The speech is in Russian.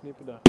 Snipperdag.